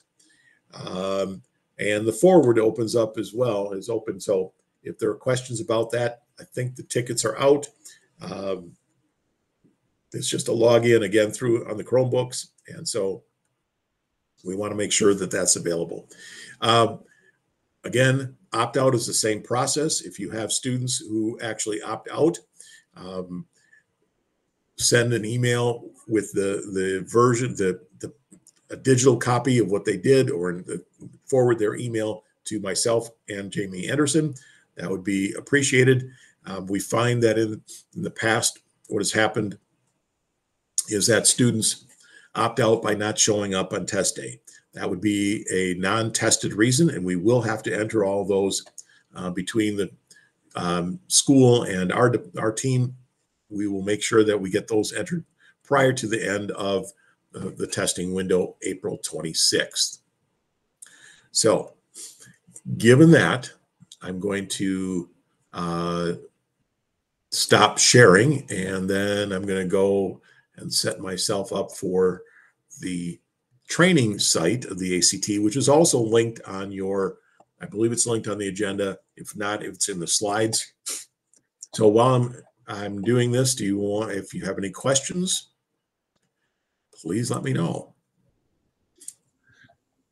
Um, and the forward opens up as well, is open. So if there are questions about that, I think the tickets are out. Um, it's just a login again through on the Chromebooks. And so we want to make sure that that's available. Um, again, opt out is the same process. If you have students who actually opt out, um, send an email with the the version the the a digital copy of what they did or forward their email to myself and Jamie Anderson. That would be appreciated. Um, we find that in, in the past, what has happened is that students opt out by not showing up on test day. That would be a non-tested reason, and we will have to enter all those uh, between the um, school and our our team. We will make sure that we get those entered prior to the end of uh, the testing window, April 26th. So, given that, I'm going to uh, stop sharing and then I'm going to go and set myself up for the training site of the ACT, which is also linked on your, I believe it's linked on the agenda. If not, if it's in the slides. So while I'm I'm doing this, do you want if you have any questions, please let me know.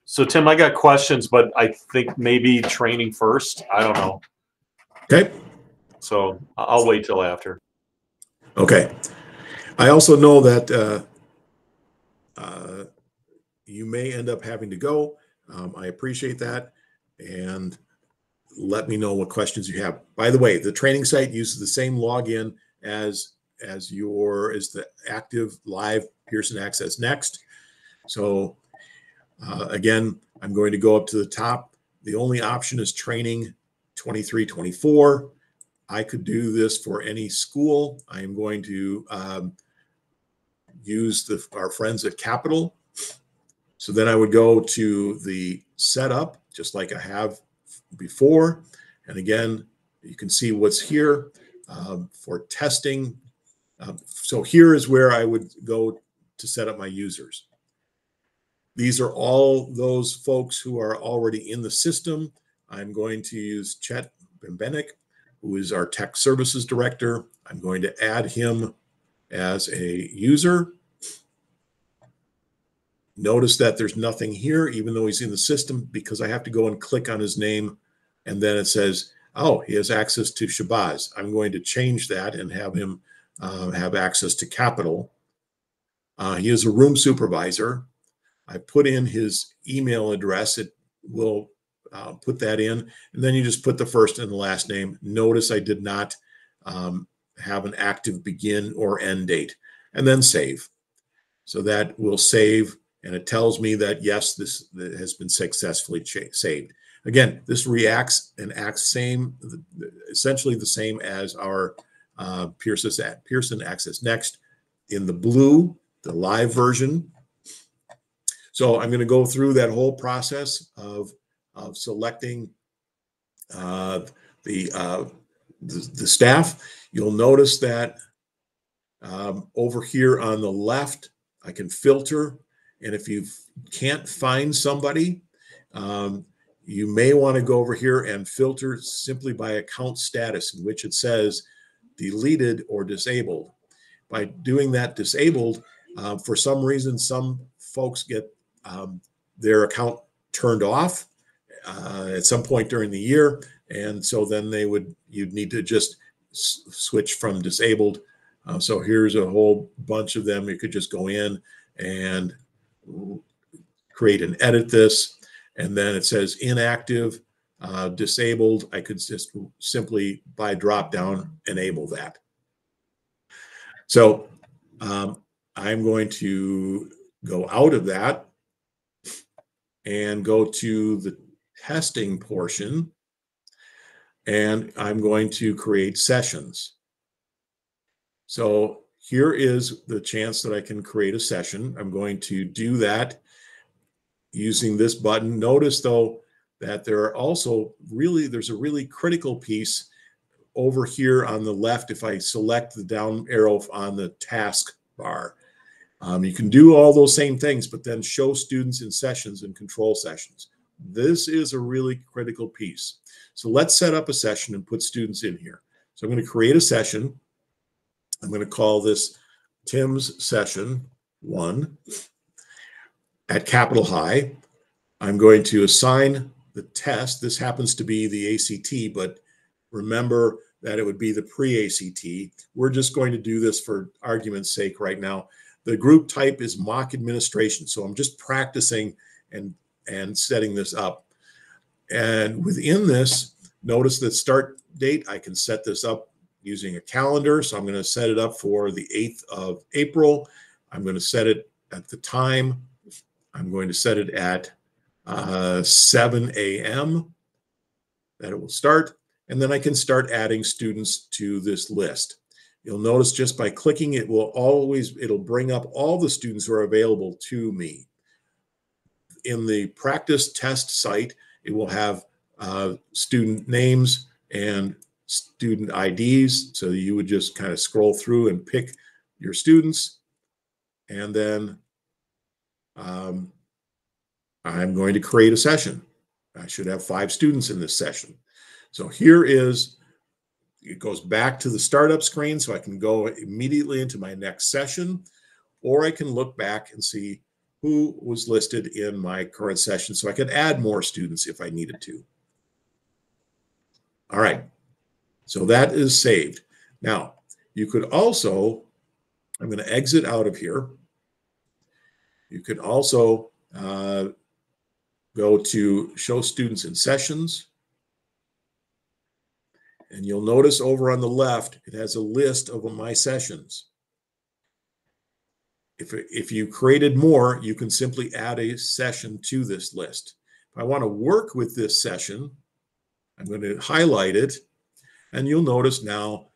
So Tim, I got questions, but I think maybe training first. I don't know. Okay. So I'll wait till after. Okay. I also know that uh, uh, you may end up having to go. Um, I appreciate that. And let me know what questions you have. By the way, the training site uses the same login as as your as the active live Pearson Access Next. So uh, again, I'm going to go up to the top. The only option is training 2324. I could do this for any school. I am going to um, use the, our friends at Capital. So then I would go to the setup, just like I have before. And again, you can see what's here um, for testing. Um, so here is where I would go to set up my users. These are all those folks who are already in the system. I'm going to use Chet Bembenek, who is our tech services director. I'm going to add him as a user. Notice that there's nothing here, even though he's in the system, because I have to go and click on his name. And then it says, oh, he has access to Shabazz. I'm going to change that and have him uh, have access to Capital. Uh, he is a room supervisor. I put in his email address. It will uh, put that in. And then you just put the first and the last name. Notice I did not um, have an active begin or end date. And then save. So that will save and it tells me that yes, this has been successfully saved. Again, this reacts and acts same, essentially the same as our uh, Pearson, Access Next in the blue, the live version. So I'm going to go through that whole process of, of selecting uh, the, uh, the, the staff. You'll notice that um, over here on the left, I can filter. And if you can't find somebody, um, you may want to go over here and filter simply by account status in which it says deleted or disabled. By doing that disabled, uh, for some reason, some folks get um, their account turned off uh, at some point during the year. And so then they would, you'd need to just switch from disabled. Uh, so here's a whole bunch of them. You could just go in and create and edit this and then it says inactive, uh, disabled. I could just simply by drop down enable that. So um, I'm going to go out of that and go to the testing portion. And I'm going to create sessions. So here is the chance that I can create a session. I'm going to do that using this button. Notice though that there are also really, there's a really critical piece over here on the left if I select the down arrow on the task bar. Um, you can do all those same things, but then show students in sessions and control sessions. This is a really critical piece. So let's set up a session and put students in here. So I'm going to create a session. I'm going to call this Tim's session one at Capital High. I'm going to assign the test. This happens to be the ACT, but remember that it would be the pre-ACT. We're just going to do this for argument's sake right now. The group type is mock administration. So I'm just practicing and, and setting this up. And within this, notice that start date, I can set this up using a calendar. So I'm going to set it up for the 8th of April. I'm going to set it at the time I'm going to set it at uh, 7 a.m. that it will start. And then I can start adding students to this list. You'll notice just by clicking, it will always, it'll bring up all the students who are available to me. In the practice test site, it will have uh, student names and student IDs. So you would just kind of scroll through and pick your students. And then um, I'm going to create a session. I should have five students in this session. So here is, it goes back to the startup screen so I can go immediately into my next session, or I can look back and see who was listed in my current session so I could add more students if I needed to. All right, so that is saved. Now, you could also, I'm going to exit out of here. You could also uh, go to show students in sessions. And you'll notice over on the left, it has a list of my sessions. If, if you created more, you can simply add a session to this list. If I want to work with this session, I'm going to highlight it. And you'll notice now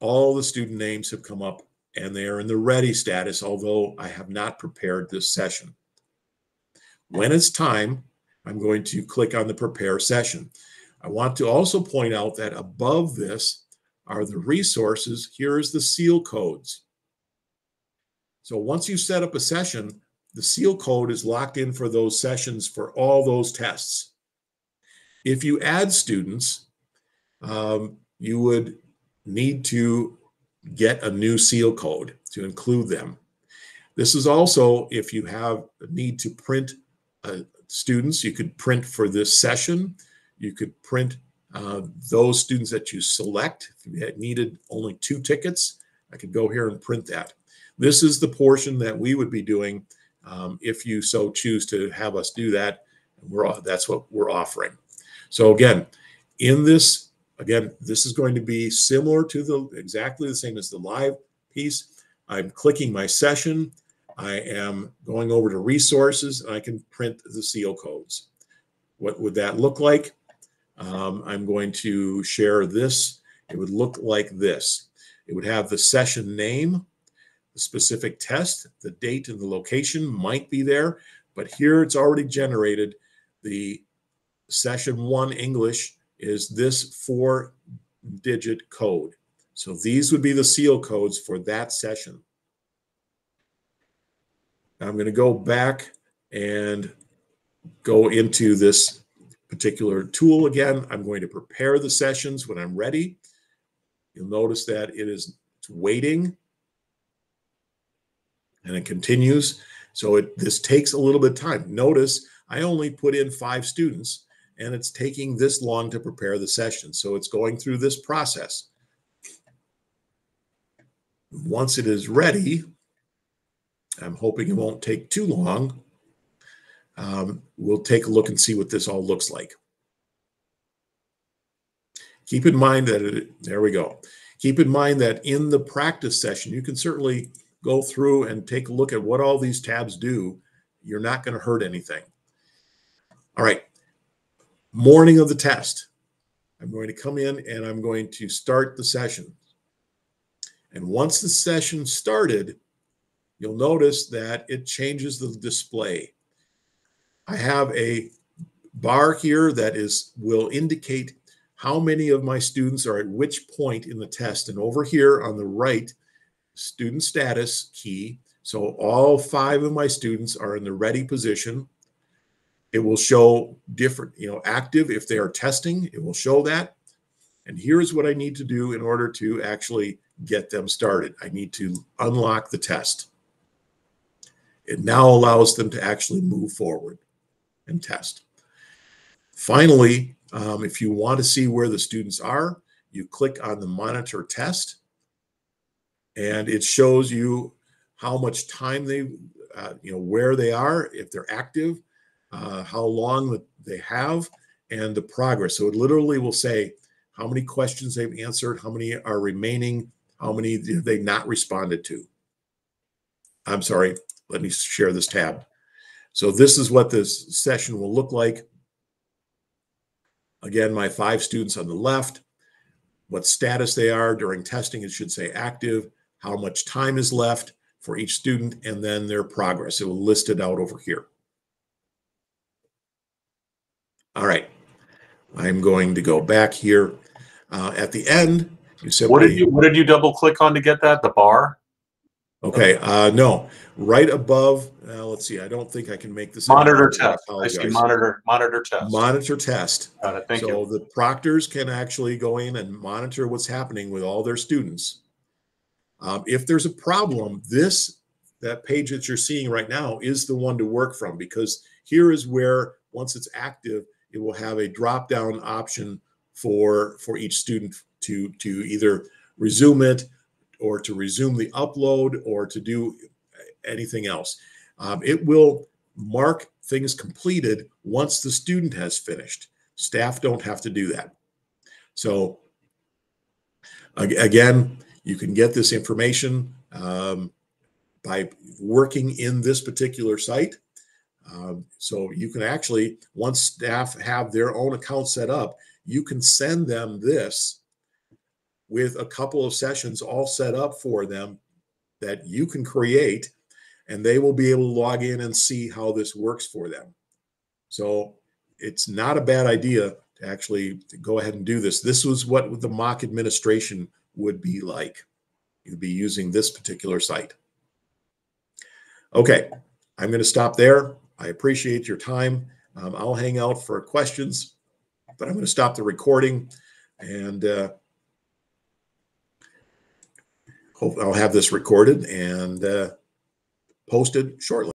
all the student names have come up and they are in the ready status, although I have not prepared this session. When it's time, I'm going to click on the prepare session. I want to also point out that above this are the resources. Here is the seal codes. So once you set up a session, the seal code is locked in for those sessions for all those tests. If you add students, um, you would need to get a new seal code to include them. This is also if you have a need to print uh, students, you could print for this session. You could print uh, those students that you select. If you needed only two tickets, I could go here and print that. This is the portion that we would be doing um, if you so choose to have us do that. We're that's what we're offering. So again, in this, again, this is going to be similar to the exactly the same as the live piece. I'm clicking my session. I am going over to resources and I can print the seal codes. What would that look like? Um, I'm going to share this. It would look like this. It would have the session name, the specific test, the date and the location might be there, but here it's already generated the session one English is this four digit code. So these would be the seal codes for that session. I'm going to go back and go into this particular tool again. I'm going to prepare the sessions when I'm ready. You'll notice that it is waiting and it continues. So it this takes a little bit of time. Notice I only put in five students and it's taking this long to prepare the session. So it's going through this process. Once it is ready, I'm hoping it won't take too long. Um, we'll take a look and see what this all looks like. Keep in mind that, it, there we go. Keep in mind that in the practice session, you can certainly go through and take a look at what all these tabs do. You're not going to hurt anything. All right, morning of the test, I'm going to come in and I'm going to start the session. And once the session started, you'll notice that it changes the display. I have a bar here that is will indicate how many of my students are at which point in the test. And over here on the right, student status key. So all five of my students are in the ready position. It will show different, you know, active if they are testing, it will show that. And here's what I need to do in order to actually get them started. I need to unlock the test. It now allows them to actually move forward and test. Finally, um, if you want to see where the students are, you click on the monitor test and it shows you how much time they, uh, you know, where they are, if they're active, uh, how long they have, and the progress. So it literally will say how many questions they've answered, how many are remaining, how many they not responded to. I'm sorry, let me share this tab. So this is what this session will look like. Again, my five students on the left, what status they are during testing, it should say active, how much time is left for each student, and then their progress. It will list it out over here. All right. I'm going to go back here. Uh, at the end, you said What did you, what did you double click on to get that? The bar? Okay, uh, no, right above, uh, let's see, I don't think I can make this. Monitor test. I see apologize. monitor, monitor test. Monitor test. Got it. Thank so you. the proctors can actually go in and monitor what's happening with all their students. Um, if there's a problem, this that page that you're seeing right now is the one to work from because here is where once it's active, it will have a drop down option for for each student to to either resume it or to resume the upload or to do anything else. Um, it will mark things completed once the student has finished. Staff don't have to do that. So again, you can get this information um, by working in this particular site. Um, so you can actually, once staff have their own account set up, you can send them this with a couple of sessions all set up for them that you can create, and they will be able to log in and see how this works for them. So it's not a bad idea to actually go ahead and do this. This was what the mock administration would be like. You'd be using this particular site. Okay, I'm going to stop there. I appreciate your time. Um, I'll hang out for questions, but I'm going to stop the recording and uh, hope I'll have this recorded and uh, posted shortly.